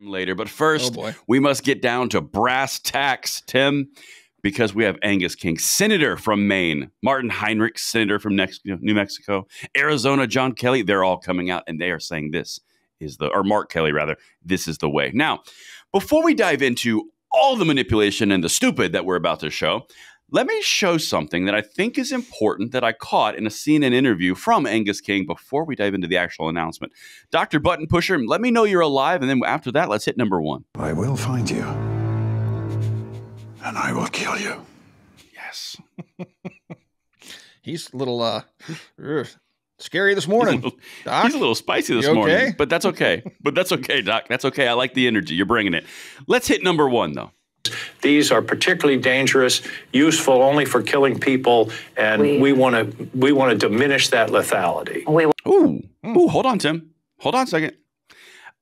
later. But oh, first, Oh, we must get down to brass tacks, Tim, because we have Angus King, Senator from Maine, Martin Heinrich, Senator from New Mexico, Arizona, John Kelly. They're all coming out and they are saying this is the, or Mark Kelly rather, this is the way. Now, before we dive into all the manipulation and the stupid that we're about to show, let me show something that I think is important that I caught in a CNN interview from Angus King before we dive into the actual announcement. Dr. Button Pusher, let me know you're alive, and then after that, let's hit number one. I will find you. And I will kill you. Yes. He's a little uh, scary this He's a, morning. little, Doc? he's a little spicy this You morning, but that's okay. but that's okay, Doc. That's okay. I like the energy. You're bringing it. Let's hit number one, though. These are particularly dangerous, useful only for killing people, and We- we want to we want to diminish that lethality. We Ooh, ooh, hold on, Tim. Hold on a second.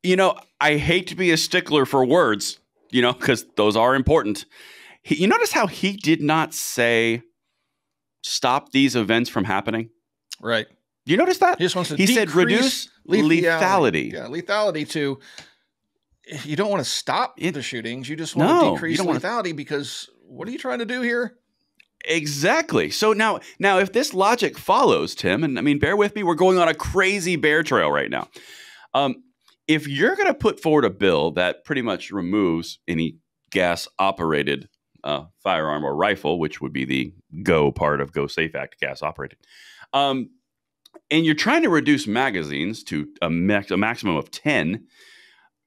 You know, I hate to be a stickler for words, you know, because those are important. He, you notice how he did not say stop these events from happening? right. You notice that? He just wants to He said decrease reduce lethality. Yeah, lethality to. You don't want to stop It- the shootings. You just want No, to decrease lethality because what are you trying to do here? Exactly. So now, now, if this logic follows, Tim, and I mean, bear with me, we're going on a crazy bear trail right now. Um, if you're going to put forward a bill that pretty much removes any gas-operated uh, firearm or rifle, which would be the Go part of Go Safe Act, gas-operated, um, and you're trying to reduce magazines to a, max- a maximum of ten,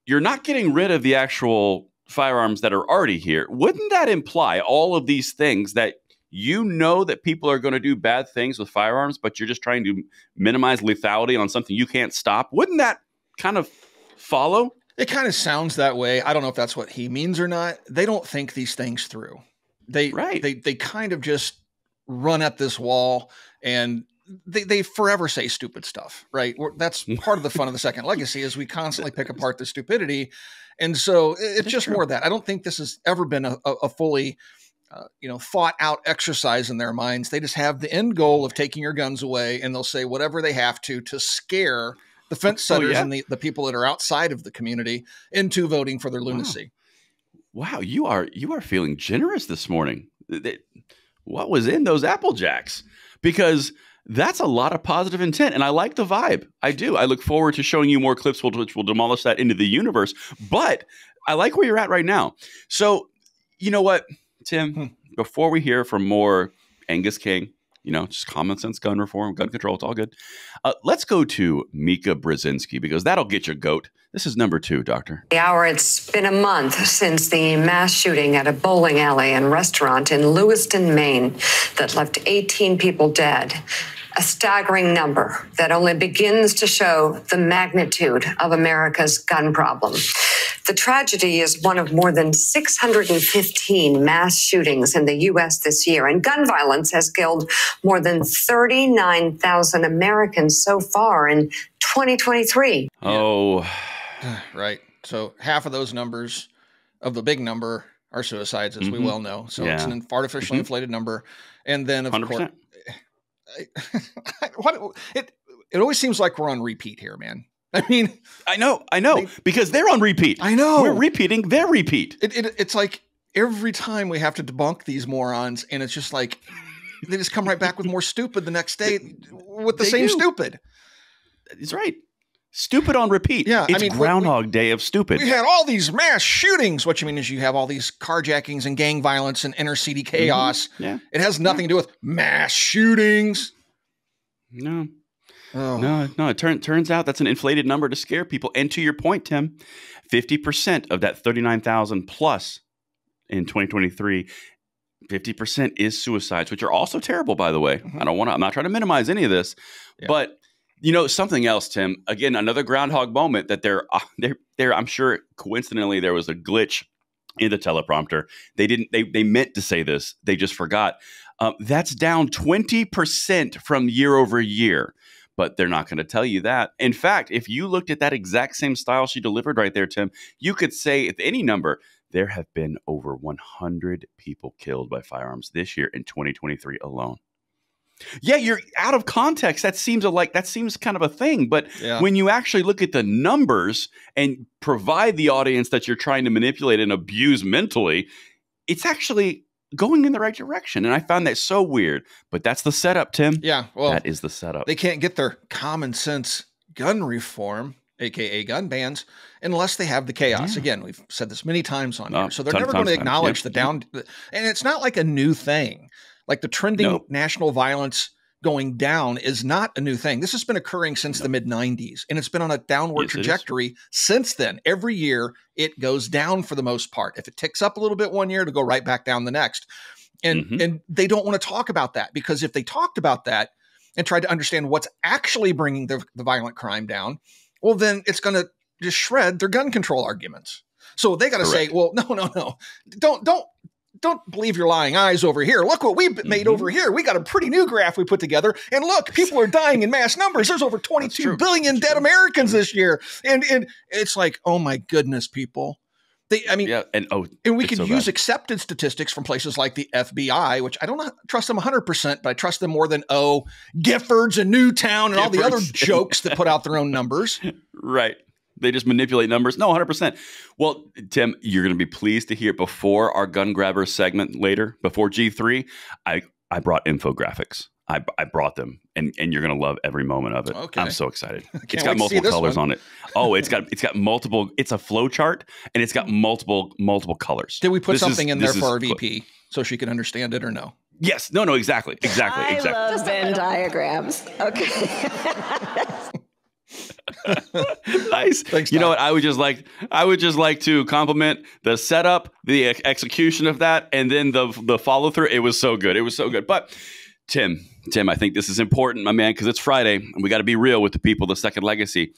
you're not getting rid of the actual firearms that are already here. Wouldn't that imply all of these things that you know that people are going to do bad things with firearms, but you're just trying to minimize lethality on something you can't stop? Wouldn't that kind of follow? It kind of sounds that way. I don't know if that's what he means or not. They don't think these things through. They Right. they they kind of just run at this wall and they, they forever say stupid stuff, right? We're- That's part of the fun of the second legacy is we constantly pick apart the stupidity. And so it- it's just more of that. I don't think this has ever been a, a, fully uh, you know, thought out exercise in their minds. They just have the end goal of taking your guns away, and they'll say whatever they have to to scare the fence Oh, setters yeah? and the, the people that are outside of the community into voting for their lunacy. Wow, you are you are feeling generous this morning. What was in those apple jacks? Because that's a lot of positive intent, and I like the vibe. I do. I look forward to showing you more clips, which will demolish that into the universe. But I like where you're at right now. So, you know what, Tim? Hmm. Before we hear from more Angus King, you know, just common sense gun reform, gun control, it's all good. Uh, let's go to Mika Brzezinski because that'll get you goat. This is number two, Doctor. The hour, it's been a month since the mass shooting at a bowling alley and restaurant in Lewiston, Maine, that left 18 people dead. A staggering number that only begins to show the magnitude of America's gun problem. The tragedy is one of more than 615 mass shootings in the U.S. this year, and gun violence has killed more than 39,000 Americans so far in 2023. Oh, right. So half of those numbers of the big number are suicides, as we Mhm. well know. So it's an artificially Mhm. inflated number. And then, of 100%. course, what it it always seems like we're on repeat here, man. I mean, I know, I know, They- because they're on repeat. I know. We're repeating their repeat. it, it it's like every time we have to debunk these morons, and it's just like they just come right back with more stupid the next day with the They same do. stupid. He's right. Stupid on repeat. Yeah, I it's mean, we- Groundhog Day of stupid. We had all these mass shootings. What you mean is you have all these carjackings and gang violence and inner city mm-hmm. chaos. yeah. It has nothing to do with mass shootings. No, Oh, no, no. It turn, turns out that's an inflated number to scare people. And to your point, Tim, fifty percent of that thirty-nine thousand plus in 2023. 50% is suicides, which are also terrible, by the way. Mhm. I don't want to, I'm not trying to minimize any of this, Yeah. but you know, something else, Tim, again, another groundhog moment that they're, uh, they're, they're, I'm sure coincidentally there was a glitch in the teleprompter. They didn't, they, they meant to say this. They just forgot. Um, that's down 20% from year over year, but they're not going to tell you that. In fact, if you looked at that exact same style she delivered right there, Tim, you could say at any number, there have been over 100 people killed by firearms this year in 2023 alone. Yeah, you're out of context. That seems a, like that seems kind of a thing, but Yeah. when you actually look at the numbers and provide the audience that you're trying to manipulate and abuse mentally, it's actually going in the right direction. And I found that so weird. But that's the setup, Tim. Yeah. Well, that is the setup. they can't get their common sense gun reform, aka gun bans, unless they have the chaos. Yeah. Again, we've said this many times on Oh, here. So they're never going to acknowledge Yep. the down. And it's not like a new thing. Like the trending Nope. national violence going down is not a new thing. This has been occurring since the mid 90s, and it's been on a downward Yes, trajectory since then. Every year, it goes down for the most part. If it ticks up a little bit one year, it'll go right back down the next. And Mhm. and they don't want to talk about that because if they talked about that and tried to understand what's actually bringing the, the violent crime down, well, then it's going to just shred their gun control arguments. So they got to say, well, no, no, no, don't, don't, don't believe your lying eyes over here. Look what we made Mhm. over here. We got a pretty new graph we put together, and look, people are dying in mass numbers. There's over 22 billion dead Americans this year, and and it's like, oh my goodness, people. They, I mean, yeah, and oh, and we could so use bad. accepted statistics from places like the FBI, which I don't trust them 100%, but I trust them more than, oh, Giffords and Newtown and all the other jokes that put out their own numbers. Right. They just manipulate numbers. No, 100%. Well, Tim, you're going to be pleased to hear before our gun grabber segment later, before G3, I, I brought infographics. I, I brought them, and, and you're going to love every moment of it. Okay. I'm so excited. It's Can't got wait to see multiple colors one. on it. Oh, it's got it's got multiple. It's a flow chart, and it's got multiple multiple colors. Did we put This is- something in there for our is- VP so she can understand it or no? Yes. No. No. Exactly. Exactly. I exactly. love Venn diagrams. Okay. nice. Thanks, you know what? I would just like I would just like to compliment the setup, the ex- execution of that, and then the the follow through. It was so good. It was so good. But Tim, Tim, I think this is important, my man, because it's Friday and we got to be real with the people. The second legacy.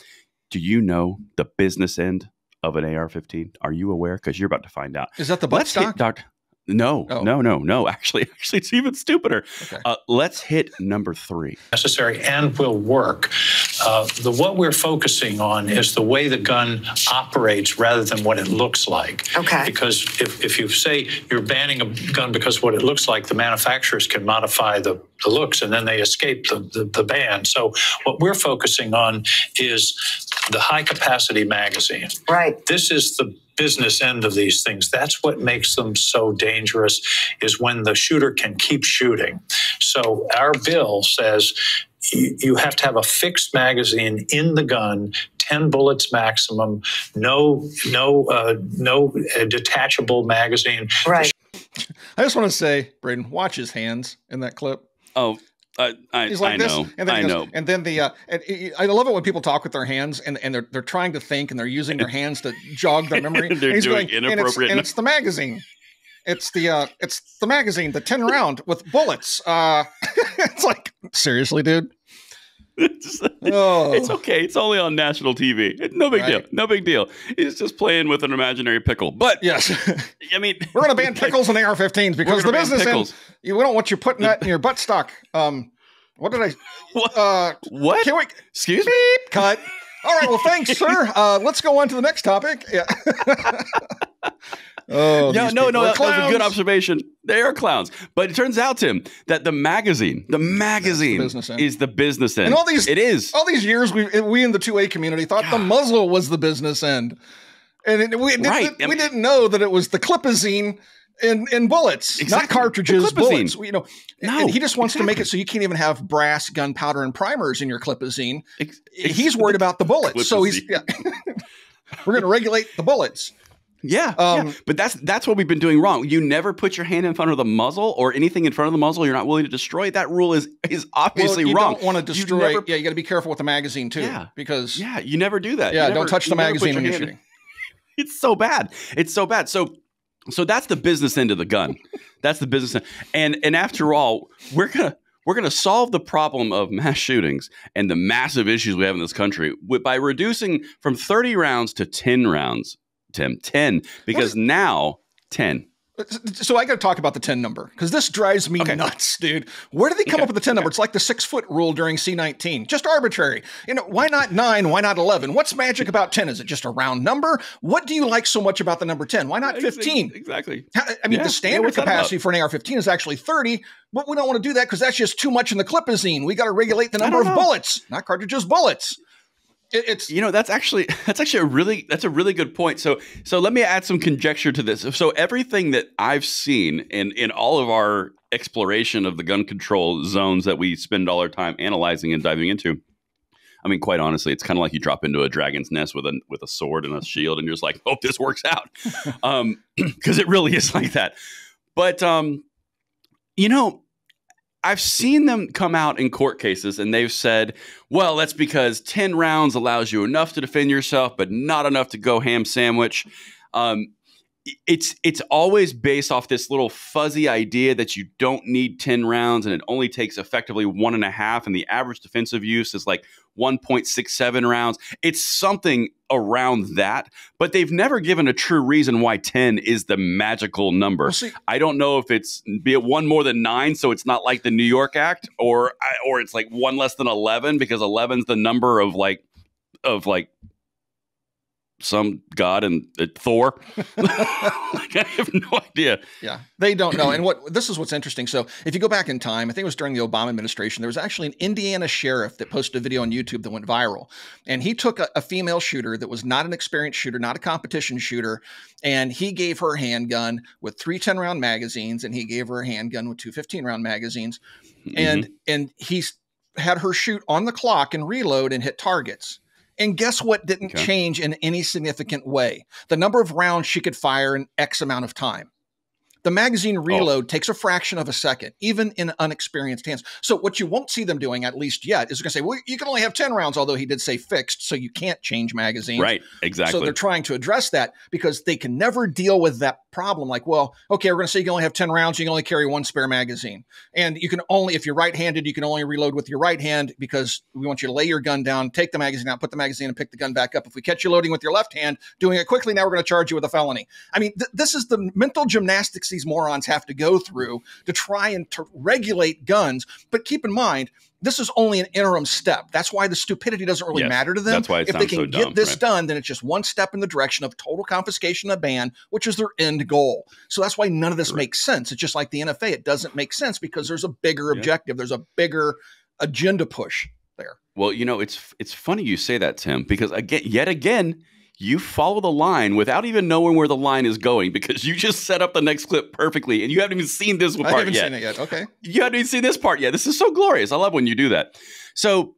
Do you know the business end of an AR-15? Are you aware? Because you're about to find out. Is that the butt Let's hit stock? Doctor. No, Oh. no, no, no. Actually, actually, it's even stupider. Okay. Uh, let's hit number three. necessary and will work. Uh, the what we're focusing on is the way the gun operates rather than what it looks like. Okay. Because if, if you say you're banning a gun because of what it looks like, the manufacturers can modify the, the looks and then they escape the, the, the ban. So what we're focusing on is the high capacity magazine Right. this is the business end of these things that's what makes them so dangerous is when the shooter can keep shooting so our bill says you, you have to have a fixed magazine in the gun 10 bullets maximum no no uh, no uh, detachable magazine Right. I just want to say, Braden, watch his hands in that clip. Oh, I, I, He's like I this, know. and then I goes, know. and then the uh, and I love it when people talk with their hands and, and they're they're trying to think and they're using their hands to jog their memory. They're doing going, and it's, inappropriate and it's the magazine. It's the uh, it's the magazine, the ten round with bullets. Uh, it's like seriously, dude. It's, Oh, it's okay. It's only on national TV. No big deal. No big deal. He's just playing with an imaginary pickle. But yes, I mean, we're gonna ban pickles and AR-15s because the business. You, we don't want you putting that in your butt stock. Um, what did I? What? Uh, what? can we? Excuse me. Cut. All right. Well, thanks, sir. Uh, let's go on to the next topic. Yeah. oh, No, no, no. That, that was a good observation. They are clowns. But it turns out, Tim, that the magazine, the magazine, business is the business end. And all these- it is. All these years, we we in the two A community thought the muzzle was the business end, and it, we didn't, Right. We didn't know that it was the clipazine. In, in bullets, Exactly. not cartridges, The clipazine. bullets. You know, No, and he just wants to make it so you can't even have brass, gunpowder, and primers in your clipazine. Ex- He's worried about the bullets, so he's yeah. We're going to regulate the bullets. Yeah, Um, yeah, but that's that's what we've been doing wrong. You never put your hand in front of the muzzle or anything in front of the muzzle. You're not willing to destroy. That rule is is obviously well, you wrong. don't want to You destroy. never- yeah, you got to be careful with the magazine too, Yeah. because yeah, you never do that. Yeah, never- don't touch the you magazine when you're shooting. It's so bad. It's so bad. So so that's the business end of the gun. that's the business end. And and after all, we're gonna we're going to solve the problem of mass shootings and the massive issues we have in this country by reducing from 30 rounds to 10 rounds, Tim. 10, because now 10. Uh, so I got to talk about the 10 number because this drives me Okay. nuts, dude. Where did they come Okay. up with the 10 number? It's like the six foot rule during C19. Just arbitrary. You know, why not nine? Why not 11? What's magic about 10? Is it just a round number? What do you like so much about the number 10? Why not 15? Exactly. I mean, Yeah, the standard about? capacity for an AR-15 is actually 30, but we don't want to do that because that's just too much in the clipazine. We got to regulate the number of know. bullets, not cartridges, bullets. It, it's You know, that's actually that's actually a really that's a really good point. So so let me add some conjecture to this. So everything that I've seen in in all of our exploration of the gun control zones that we spend all our time analyzing and diving into. I mean, quite honestly, it's kind of like you drop into a dragon's nest with a with a sword and a shield, and you're just like, "Hope this works out," um, because it really is like that. But um, you know, I've seen them come out in court cases and they've said, well, that's because 10 rounds allows you enough to defend yourself, but not enough to go ham sandwich. Um, it's it's always based off this little fuzzy idea that you don't need 10 rounds and it only takes effectively one and a half and the average defensive use is like 1.67 rounds. It's something around that but they've never given a true reason why 10 is the magical number. Well, see- I don't know if it's be it one more than nine, so it's not like the New York Act, or or it's like one less than eleven because 11's the number of like of like some god and uh, Thor. like, I have no idea. Yeah, they don't know. And what this is what's interesting. So if you go back in time, I think it was during the Obama administration, there was actually an Indiana sheriff that posted a video on YouTube that went viral. And he took a, a female shooter that was not an experienced shooter, not a competition shooter, and he gave her a handgun with three 10 round magazines, and he gave her a handgun with two 15 round magazines. And and he had her shoot on the clock and reload and hit targets. And guess what didn't Okay. change in any significant way? The number of rounds she could fire in X amount of time. The magazine oh. reload takes a fraction of a second, even in unexperienced hands. So what you won't see them doing, at least yet, is going to say, "Well, you can only have ten rounds," although he did say fixed, so you can't change magazines. right, exactly. So they're trying to address that because they can never deal with that problem. Like, well, okay, we're going to say you only have 10 rounds, you can only carry one spare magazine. And you can only, if you're right handed, you can only reload with your right hand because we want you to lay your gun down, take the magazine out, put the magazine and pick the gun back up. If we catch you loading with your left hand, doing it quickly, now we're going to charge you with a felony. I mean, th- this is the mental gymnastics these morons have to go through to try and to regulate guns. But keep in mind, this is only an interim step. That's why the stupidity doesn't really Yes, matter to them. that's why if they can so get this right. done, then it's just one step in the direction of total confiscation a ban, which is their end goal. So that's why none of this makes sense. It's just like the NFA; it doesn't make sense because there's a bigger Yeah. objective, there's a bigger agenda push there. Well, you know, it's it's funny you say that, Tim, because again, yet again, you follow the line without even knowing where the line is going because you just set up the next clip perfectly, and you haven't even seen this I part haven't yet. seen it yet. Okay. You haven't even seen this part yet. This is so glorious. I love when you do that. So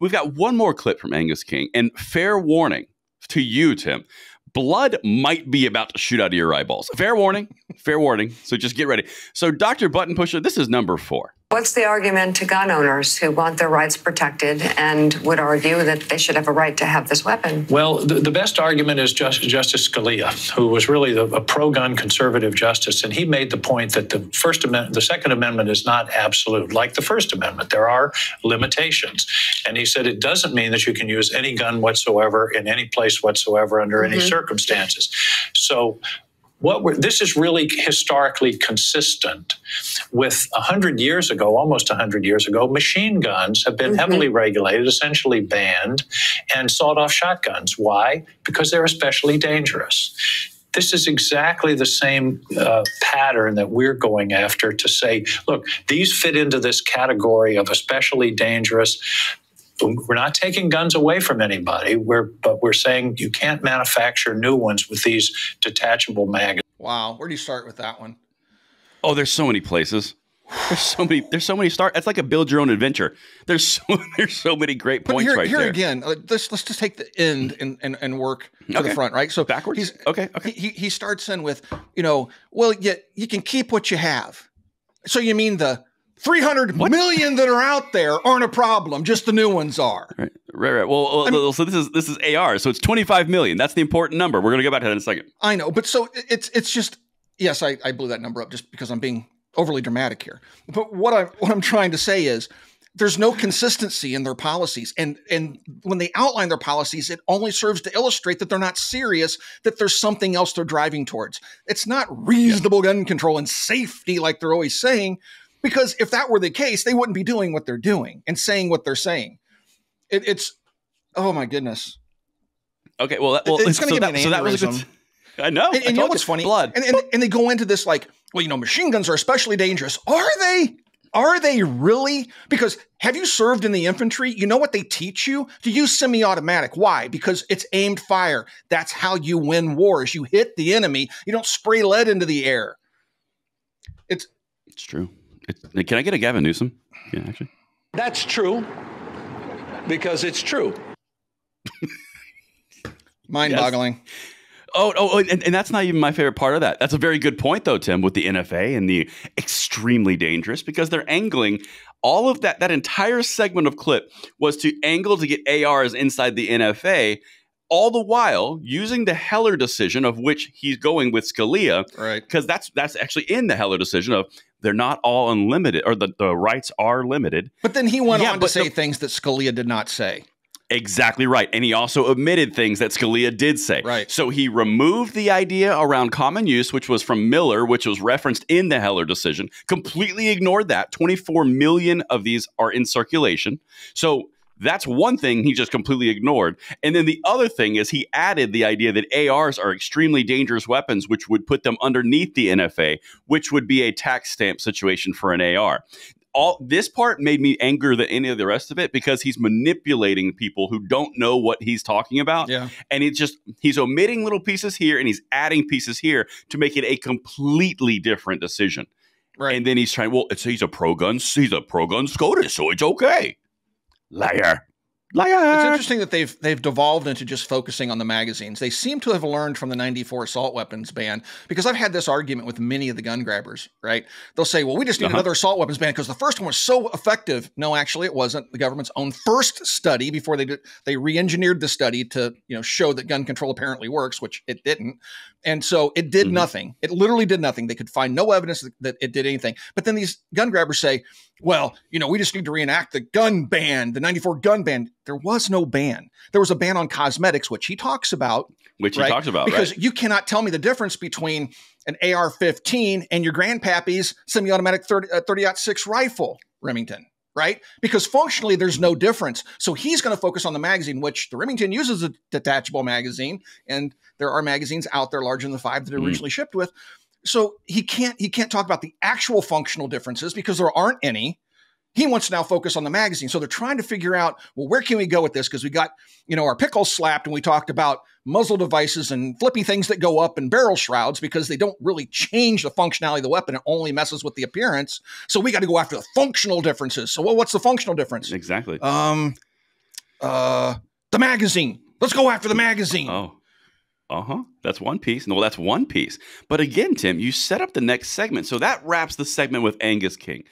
we've got one more clip from Angus King, and fair warning to you, Tim. Blood might be about to shoot out of your eyeballs. Fair warning. Fair warning. So just get ready. So, Dr. Button Pusher, this is number four. What's the argument to gun owners who want their rights protected and would argue that they should have a right to have this weapon? Well, the, the best argument is just, Justice Scalia, who was really the, a pro-gun conservative justice, and he made the point that the First Amendment, the Second Amendment, is not absolute. Like the First Amendment, there are limitations, and he said it doesn't mean that you can use any gun whatsoever in any place whatsoever under any mm-hmm. circumstances. So. What we're, this is really historically consistent with 100 years ago, almost 100 years ago, machine guns have been heavily regulated, essentially banned, and sawed off shotguns. Why? Because they're especially dangerous. This is exactly the same uh, pattern that we're going after to say, look, these fit into this category of especially dangerous. We're not taking guns away from anybody, we're, but we're saying you can't manufacture new ones with these detachable magazines. Wow. Where do you start with that one? Oh, there's so many places. There's so many. There's so many start. It's like a build your own adventure. There's so there's so many great But points here, right here there. again, uh, let's let's just take the end and and, and work to the front, right? So Backwards? He's, Okay, okay. He, he he starts in with, you know, well, you you can keep what you have. So you mean the three hundred million that are out there aren't a problem, just the new ones are. Right, right, right. Well, so this is this is AR. So it's 25 million. That's the important number. We're gonna go back to that in a second. I know, but so it's it's just yes, I, I blew that number up just because I'm being overly dramatic here. But what I what I'm trying to say is there's no consistency in their policies and and when they outline their policies it only serves to illustrate that they're not serious that there's something else they're driving towards it's not reasonable gun control and safety like they're always saying because if that were the case they wouldn't be doing what they're doing and saying what they're saying. It, it's oh my goodness. Okay, well, that, well, It's gonna so give me that, an so that was a good. aneurysm. I know. and, I you know what's funny? Blood. and, and, and they go into this like well you know machine guns are especially dangerous. Are they? Are they really? Because have you served in the infantry? You know what they teach you? To use semi-automatic. Why? Because it's aimed fire. That's how you win wars. You hit the enemy. You don't spray lead into the air. It's It's true. It's, can I get a Gavin Newsom? Yeah, actually. That's true because it's true. mind-boggling Oh, oh, oh, and, and that's not even my favorite part of that. That's a very good point, though, Tim, with the NFA and the extremely dangerous because they're angling all of that. That entire segment of clip was to angle to get ARs inside the NFA, all the while using the Heller decision of which he's going with Scalia, right because that's that's actually in the Heller decision of they're not all unlimited or the, the rights are limited. but then he went Yeah, on to say the- things that scalia did not say Exactly right. And he also omitted things that Scalia did say. Right. So he removed the idea around common use, which was from Miller, which was referenced in the Heller decision, completely ignored that. 24 million of these are in circulation. So that's one thing he just completely ignored. And then the other thing is he added the idea that ARs are extremely dangerous weapons, which would put them underneath the NFA, which would be a tax stamp situation for an AR all this part made me angrier than any of the rest of it because he's manipulating people who don't know what he's talking about. yeah And it's just he's omitting little pieces here and he's adding pieces here to make it a completely different decision. right And then he's trying, well, it's he's a pro gun, he's a pro gun SCOTUS, so it's okay. Liar. Liar. It's interesting that they've they've devolved into just focusing on the magazines. They seem to have learned from the 94 assault weapons ban because I've had this argument with many of the gun grabbers, right? They'll say, "Well, we just need Uh-huh. another assault weapons ban because the first one was so effective." No, actually it wasn't. The government's own first study before they did they re-engineered the study to, you know, show that gun control apparently works, which it didn't. And so it did Mhm. nothing. It literally did nothing. They could find no evidence that- that it did anything. But then these gun grabbers say, well, you know, we just need to reenact the gun ban, the 94 gun ban. There was no ban. There was a ban on cosmetics, which he talks about. Which he talks about, Because right? you cannot tell me the difference between an AR 15 and your grandpappy's semi automatic 30 uh, 30 rifle, Remington. Right? Because functionally, there's no difference. So he's going to focus on the magazine, which the Remington uses a detachable magazine, and there are magazines out there larger than the five that it Mhm. originally shipped with. So he can't he can't talk about the actual functional differences because there aren't any. He wants to now focus on the magazine. So they're trying to figure out, well, where can we go with this? Because we got, you know, our pickles slapped and we talked about muzzle devices and flippy things that go up and barrel shrouds because they don't really change the functionality of the weapon. It only messes with the appearance. So we got to go after the functional differences. So well, what's the functional difference? Exactly. Um uh the magazine. Let's go after the magazine. Oh. Uh huh. That's one piece. No, that's one piece. But again, Tim, you set up the next segment. So that wraps the segment with Angus King.